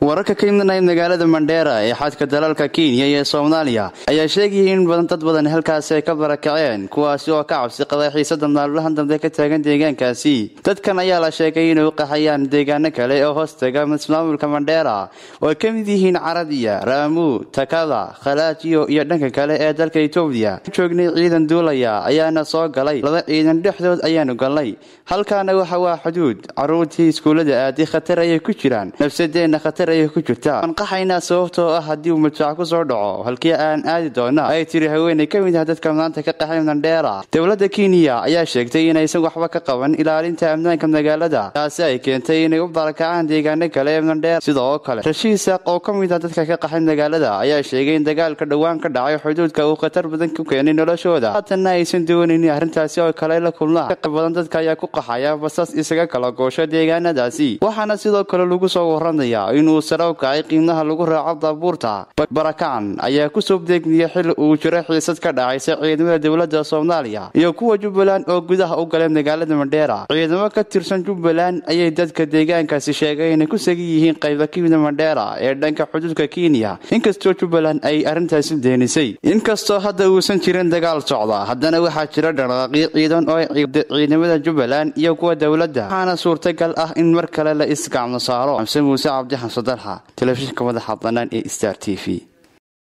wararka ka imanaya magaalada mandheera ee xadka dalalka kenya iyo soomaaliya ayaa sheegayay in badan dad badan halkaasi ay ka barakaceen kuwaasi oo ka cabsi qabay xiisada maalmahan dambe ka taagan deegaankaasi. Dadkan ayaa la sheegay inay u qaxayaan deegaano kale oo hoostaga ismaamulka mandheera oo ay ka mid yihiin caradiya raamu takada khalaajiyo iyo dhanka kale ee dalka etoobiya joognay ciidan duulaya ayaana soo galay laba ciidan dhexdood ayaanu galnay. Halkaana waxa waa xuduud caruurtii iskuullada aaday khatar ayay ku jiraan nafsadeenna khatar ayay ku jirtaa. Aan qaxaynaa sababtoo ah haddii uu madfac ku soo dhaco halkii aan aadi doona ay tiri haweenay ka mid ah dadka maanta ka qaxay mandheera dowladda kenya ayaa sheegtay inaysan waxba ka qaban ilaalinta ammaanka magaalada taasi ay keentay inay u barakacaan deegaano kale ee mandheera sidoo kale rashiid saaq oo ka mid ah dadka ka qaxay magaalada ayaa sheegay in dagaalka dhowaan ka dhacay xuduudka uu khatar badan ku keenay noloshooda. Haatanna aysan doonaynin arrintaasi oo kale la kulmaan. Ka badan dadka ayaa ku qaxaya basas isaga kala goosho deegaanadaasi. Waxaana sidoo kale lagu soo waramayaa inuu sare u kacay qiimaha lagu raaco daabuurta. Barakacan ayaa ku soo deegmiyey xil uu jiro xiisad ka dhacaysa ciidamada dowladda soomaaliya iyo kuwa jubbaland oo gudaha u galay magaalada mandheera ciidamo ka tirsan jubbaland ayay dadka deegaankaasi sheegay inay ku sagi yihiin qayba kamida mandheera ee dhanka xuduudka kenya. Inkastoo jubbaland ay arrintaasi deenisay inkastoo hadda uusan jirin dagaal socda haddana waxaa jira dhaqaaqyo ciidan oo ciidamada jubbaland iyo kuwa dowladda. Waxaana suurtagal ah in mar kale la isgacmo saaro. Xamse muuse cabdi xamse dalxa telefishinka madaxa bannaan ee star t v